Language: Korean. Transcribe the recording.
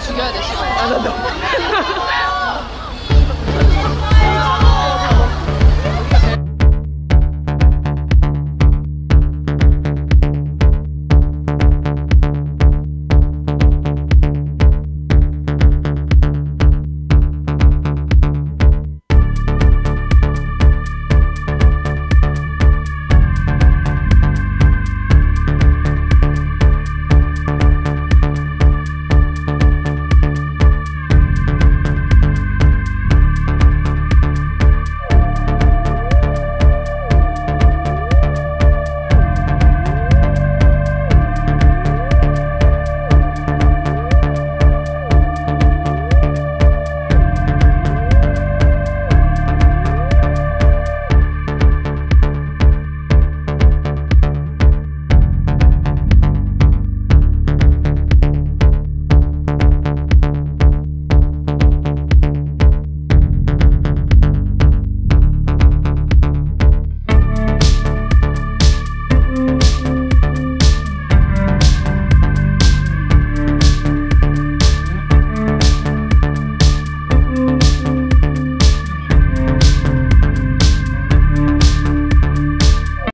죽여야 돼, 시발. 아, 나도.